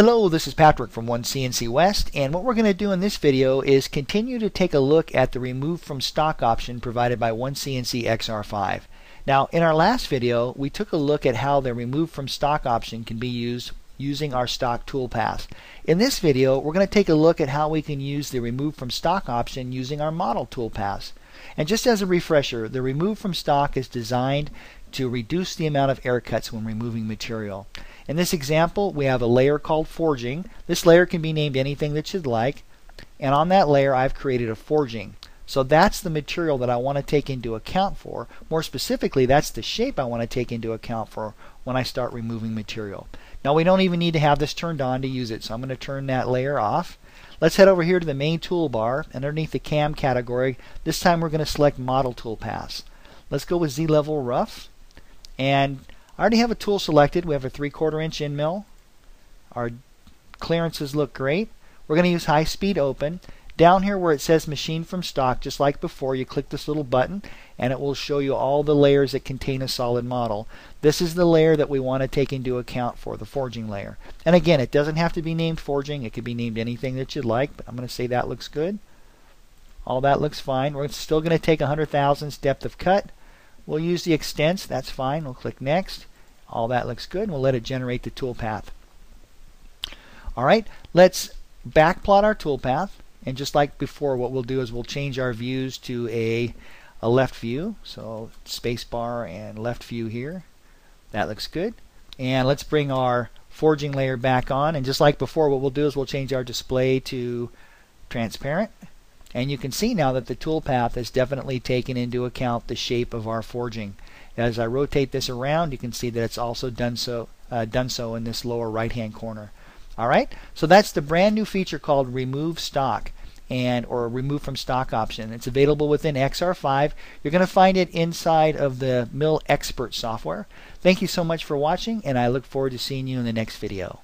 Hello, this is Patrick from OneCNC West, and what we're going to do in this video is continue to take a look at the remove from stock option provided by OneCNC XR5. Now, in our last video, we took a look at how the remove from stock option can be used using our stock toolpath. In this video, we're going to take a look at how we can use the remove from stock option using our model toolpath. And just as a refresher, the remove from stock is designed to reduce the amount of air cuts when removing material. In this example, we have a layer called forging. This layer can be named anything that you'd like. And on that layer, I've created a forging. So that's the material that I want to take into account for. More specifically, that's the shape I want to take into account for when I start removing material. Now we don't even need to have this turned on to use it, so I'm going to turn that layer off. Let's head over here to the main toolbar. And underneath the CAM category, this time we're going to select Model Toolpaths. Let's go with Z-Level Rough. And I already have a tool selected. We have a 3 quarter inch end mill. Our clearances look great. We're going to use high speed open. Down here where it says machine from stock, just like before, you click this little button and it will show you all the layers that contain a solid model. This is the layer that we want to take into account for the forging layer. And again, it doesn't have to be named forging. It could be named anything that you'd like, but I'm going to say that looks good. All that looks fine. We're still going to take 100 thousandths depth of cut. We'll use the extents. That's fine. We'll click next. All that looks good. We'll let it generate the toolpath. All right, let's backplot our toolpath. And just like before, what we'll do is we'll change our views to a, a left view. So spacebar and left view here. That looks good. And let's bring our forging layer back on. And just like before, what we'll do is we'll change our display to transparent. And you can see now that the toolpath has definitely taken into account the shape of our forging. As I rotate this around, you can see that it's also done so, uh, done so in this lower right hand corner. Alright, so that's the brand new feature called Remove Stock and or remove from stock option. It's available within XR5. You're going to find it inside of the Mill Expert software. Thank you so much for watching and I look forward to seeing you in the next video.